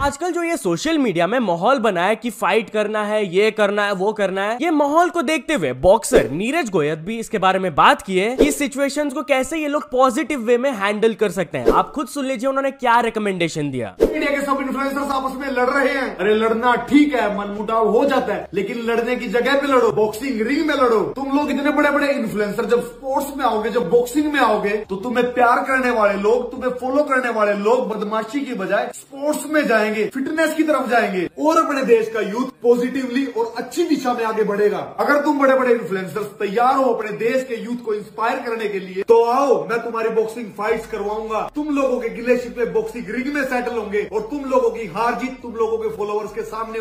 आजकल जो ये सोशल मीडिया में माहौल बना है कि फाइट करना है, ये करना है, वो करना है, ये माहौल को देखते हुए बॉक्सर नीरज गोयत भी इसके बारे में बात की है कि सिचुएशंस को कैसे ये लोग पॉजिटिव वे में हैंडल कर सकते हैं। आप खुद सुन लीजिए उन्होंने क्या रिकमेंडेशन दिया। इंडिया के सब इन्फ्लुएंसर्स आपस में लड़ रहे हैं। अरे लड़ना ठीक है, मनमुटाव हो जाता है, लेकिन लड़ने की जगह पे लड़ो बॉक्सिंग रिंग में लड़ो। तुम लोग इतने बड़े बड़े इन्फ्लुएंसर जब स्पोर्ट्स में आओगे, जब बॉक्सिंग में आओगे तो तुम्हें प्यार करने वाले लोग, तुम्हें फॉलो करने वाले लोग, बदमाशी की बजाय स्पोर्ट्स में जाएँगे फिटनेस की तरफ़ जाएँगे। और अपने देश का यूथ पॉजिटिवली और अच्छी दिशा में आगे बढ़ेगा। अगर तुम बड़े बड़े इन्फ्लुएंसर्स तैयार हो अपने देश के यूथ को इंस्पायर करने के लिए तो आओ, मैं तुम्हारी बॉक्सिंग फाइट करवाऊँगा। तुम लोगों के गिले शिकवे बॉक्सिंग रिंग में सेटल होंगे और तुम लोगों की हार जीत तुम लोगों के फॉलोअर्स के सामने